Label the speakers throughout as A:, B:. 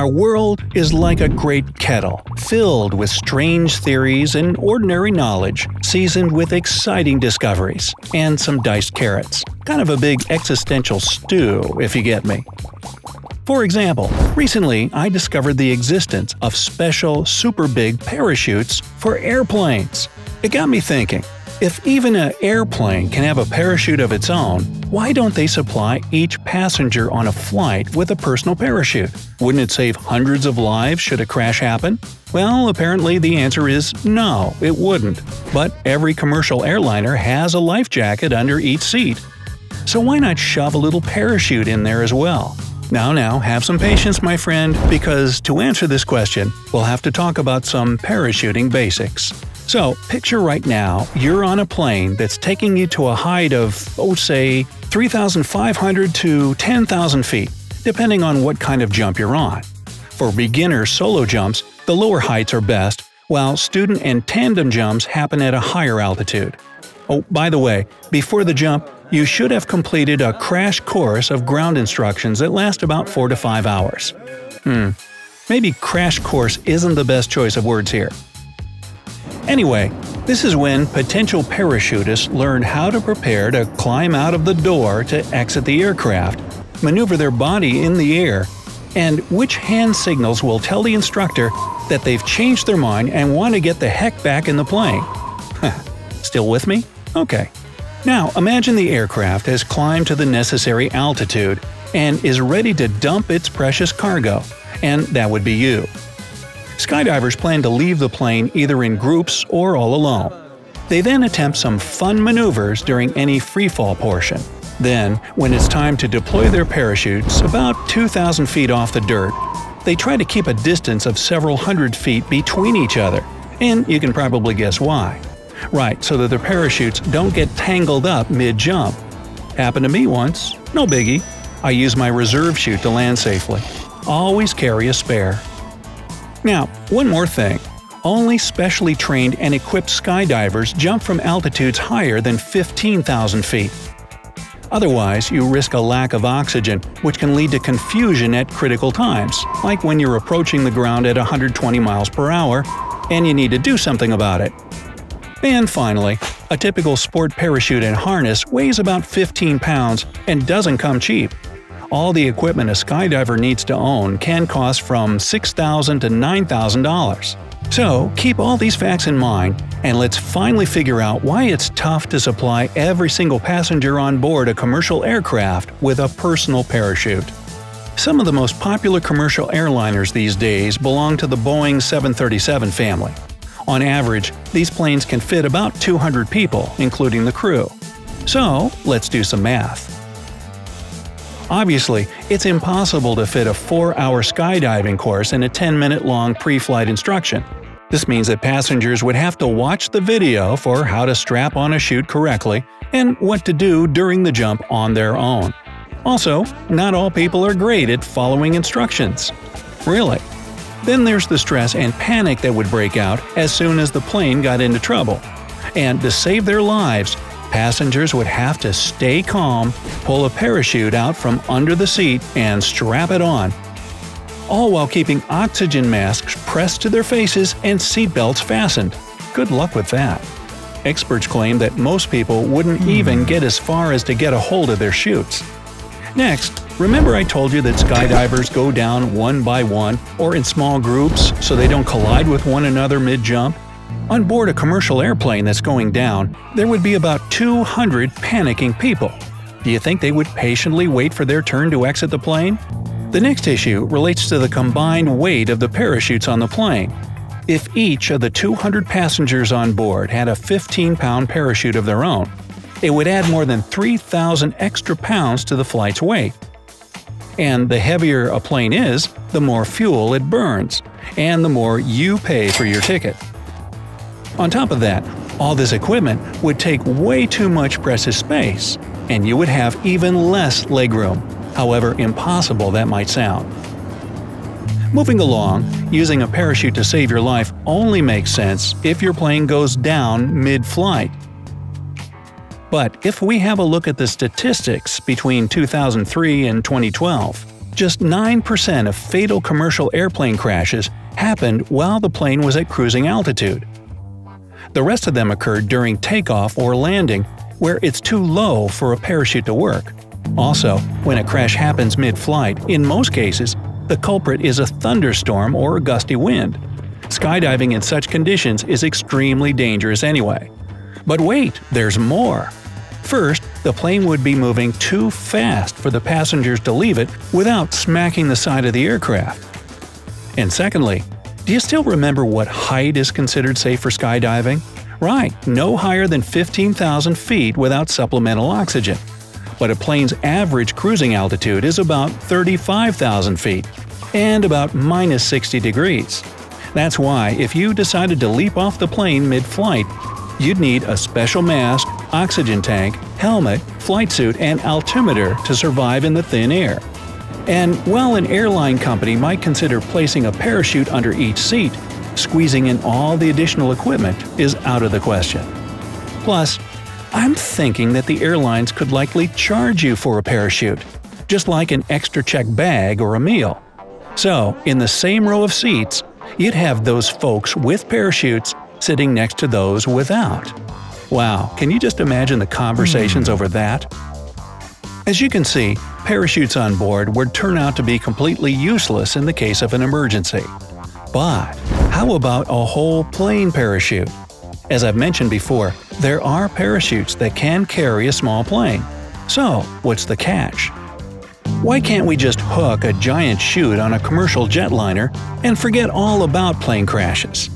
A: Our world is like a great kettle, filled with strange theories and ordinary knowledge, seasoned with exciting discoveries, and some diced carrots. Kind of a big existential stew, if you get me. For example, recently I discovered the existence of special super big parachutes for airplanes. It got me thinking, if even an airplane can have a parachute of its own, why don't they supply each passenger on a flight with a personal parachute? Wouldn't it save hundreds of lives should a crash happen? Well, apparently the answer is no, it wouldn't. But every commercial airliner has a life jacket under each seat. So why not shove a little parachute in there as well? Now, now, have some patience, my friend, because to answer this question, we'll have to talk about some parachuting basics. So, picture right now you're on a plane that's taking you to a height of, oh, say, 3,500 to 10,000 feet, depending on what kind of jump you're on. For beginner solo jumps, the lower heights are best, while student and tandem jumps happen at a higher altitude. Oh, by the way, before the jump, you should have completed a crash course of ground instructions that last about 4 to 5 hours. Hmm, maybe crash course isn't the best choice of words here. Anyway, this is when potential parachutists learn how to prepare to climb out of the door to exit the aircraft, maneuver their body in the air, and which hand signals will tell the instructor that they've changed their mind and want to get the heck back in the plane. Still with me? Okay. Now imagine the aircraft has climbed to the necessary altitude and is ready to dump its precious cargo, and that would be you. Skydivers plan to leave the plane either in groups or all alone. They then attempt some fun maneuvers during any freefall portion. Then, when it's time to deploy their parachutes about 2,000 feet off the dirt, they try to keep a distance of several hundred feet between each other, and you can probably guess why. Right, so that their parachutes don't get tangled up mid-jump. Happened to me once, no biggie. I use my reserve chute to land safely. Always carry a spare. Now, one more thing. Only specially trained and equipped skydivers jump from altitudes higher than 15,000 feet. Otherwise, you risk a lack of oxygen, which can lead to confusion at critical times, like when you're approaching the ground at 120 miles per hour and you need to do something about it. And finally, a typical sport parachute and harness weighs about 15 pounds and doesn't come cheap all the equipment a skydiver needs to own can cost from 6,000 to $9,000. So keep all these facts in mind, and let's finally figure out why it's tough to supply every single passenger on board a commercial aircraft with a personal parachute. Some of the most popular commercial airliners these days belong to the Boeing 737 family. On average, these planes can fit about 200 people, including the crew. So, let's do some math. Obviously, it's impossible to fit a 4-hour skydiving course in a 10-minute long pre-flight instruction. This means that passengers would have to watch the video for how to strap on a chute correctly and what to do during the jump on their own. Also, not all people are great at following instructions. Really. Then there's the stress and panic that would break out as soon as the plane got into trouble. And to save their lives, Passengers would have to stay calm, pull a parachute out from under the seat, and strap it on. All while keeping oxygen masks pressed to their faces and seatbelts fastened. Good luck with that. Experts claim that most people wouldn't hmm. even get as far as to get a hold of their chutes. Next, remember I told you that skydivers go down one by one or in small groups so they don't collide with one another mid-jump? On board a commercial airplane that's going down, there would be about 200 panicking people. Do you think they would patiently wait for their turn to exit the plane? The next issue relates to the combined weight of the parachutes on the plane. If each of the 200 passengers on board had a 15-pound parachute of their own, it would add more than 3,000 extra pounds to the flight's weight. And the heavier a plane is, the more fuel it burns, and the more you pay for your ticket. On top of that, all this equipment would take way too much precious space, and you would have even less legroom, however impossible that might sound. Moving along, using a parachute to save your life only makes sense if your plane goes down mid-flight. But if we have a look at the statistics between 2003 and 2012, just 9% of fatal commercial airplane crashes happened while the plane was at cruising altitude. The rest of them occurred during takeoff or landing, where it's too low for a parachute to work. Also, when a crash happens mid-flight, in most cases, the culprit is a thunderstorm or a gusty wind. Skydiving in such conditions is extremely dangerous anyway. But wait, there's more! First, the plane would be moving too fast for the passengers to leave it without smacking the side of the aircraft. And secondly, do you still remember what height is considered safe for skydiving? Right, no higher than 15,000 feet without supplemental oxygen. But a plane's average cruising altitude is about 35,000 feet, and about minus 60 degrees. That's why, if you decided to leap off the plane mid-flight, you'd need a special mask, oxygen tank, helmet, flight suit, and altimeter to survive in the thin air. And while an airline company might consider placing a parachute under each seat, squeezing in all the additional equipment is out of the question. Plus, I'm thinking that the airlines could likely charge you for a parachute, just like an extra check bag or a meal. So, in the same row of seats, you'd have those folks with parachutes sitting next to those without. Wow, can you just imagine the conversations mm. over that? As you can see, parachutes on board would turn out to be completely useless in the case of an emergency. But how about a whole plane parachute? As I've mentioned before, there are parachutes that can carry a small plane. So, what's the catch? Why can't we just hook a giant chute on a commercial jetliner and forget all about plane crashes?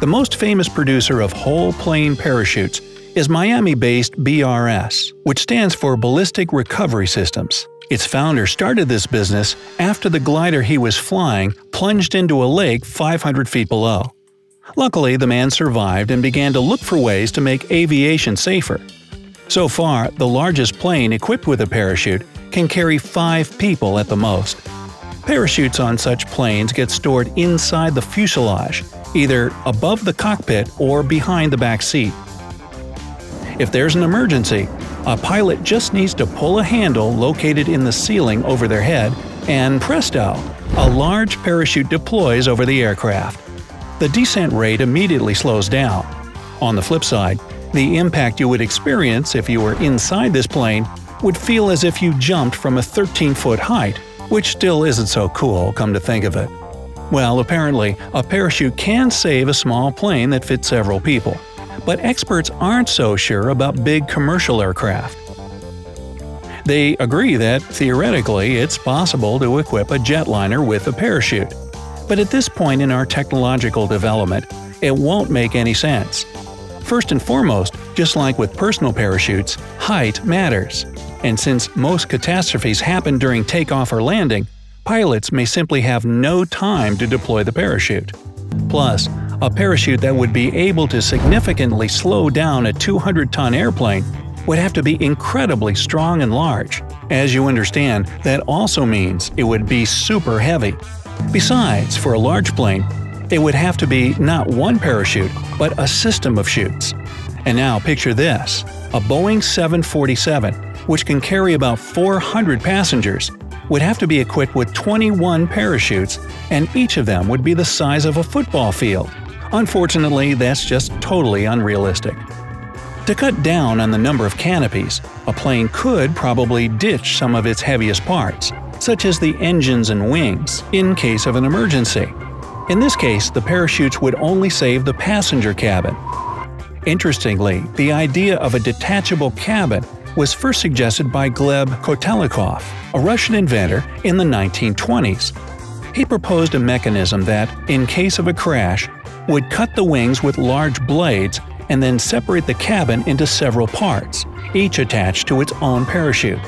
A: The most famous producer of whole plane parachutes is Miami-based BRS, which stands for Ballistic Recovery Systems. Its founder started this business after the glider he was flying plunged into a lake 500 feet below. Luckily, the man survived and began to look for ways to make aviation safer. So far, the largest plane equipped with a parachute can carry five people at the most. Parachutes on such planes get stored inside the fuselage, either above the cockpit or behind the back seat. If there's an emergency, a pilot just needs to pull a handle located in the ceiling over their head, and presto, a large parachute deploys over the aircraft. The descent rate immediately slows down. On the flip side, the impact you would experience if you were inside this plane would feel as if you jumped from a 13-foot height which still isn't so cool, come to think of it. Well, apparently, a parachute can save a small plane that fits several people. But experts aren't so sure about big commercial aircraft. They agree that, theoretically, it's possible to equip a jetliner with a parachute. But at this point in our technological development, it won't make any sense. First and foremost, just like with personal parachutes, height matters and since most catastrophes happen during takeoff or landing, pilots may simply have no time to deploy the parachute. Plus, a parachute that would be able to significantly slow down a 200-ton airplane would have to be incredibly strong and large. As you understand, that also means it would be super heavy. Besides, for a large plane, it would have to be not one parachute, but a system of chutes. And now picture this a Boeing 747 which can carry about 400 passengers, would have to be equipped with 21 parachutes, and each of them would be the size of a football field. Unfortunately, that's just totally unrealistic. To cut down on the number of canopies, a plane could probably ditch some of its heaviest parts, such as the engines and wings, in case of an emergency. In this case, the parachutes would only save the passenger cabin. Interestingly, the idea of a detachable cabin was first suggested by Gleb Kotelnikov, a Russian inventor in the 1920s. He proposed a mechanism that, in case of a crash, would cut the wings with large blades and then separate the cabin into several parts, each attached to its own parachute.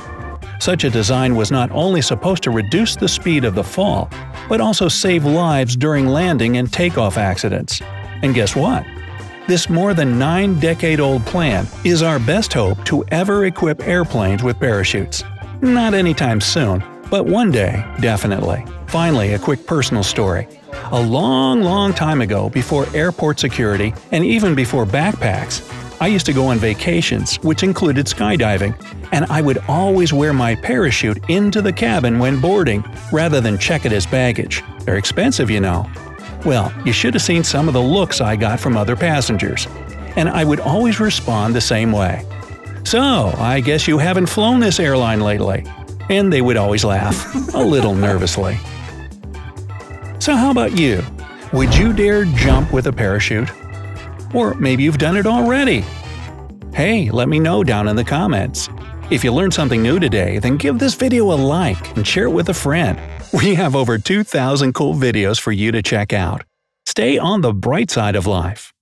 A: Such a design was not only supposed to reduce the speed of the fall, but also save lives during landing and takeoff accidents. And guess what? This more than nine decade old plan is our best hope to ever equip airplanes with parachutes. Not anytime soon, but one day, definitely. Finally, a quick personal story. A long, long time ago, before airport security and even before backpacks, I used to go on vacations, which included skydiving, and I would always wear my parachute into the cabin when boarding, rather than check it as baggage. They're expensive, you know. Well, you should have seen some of the looks I got from other passengers. And I would always respond the same way. So, I guess you haven't flown this airline lately. And they would always laugh, a little nervously. So, how about you? Would you dare jump with a parachute? Or maybe you've done it already. Hey, let me know down in the comments. If you learned something new today, then give this video a like and share it with a friend. We have over 2,000 cool videos for you to check out. Stay on the bright side of life.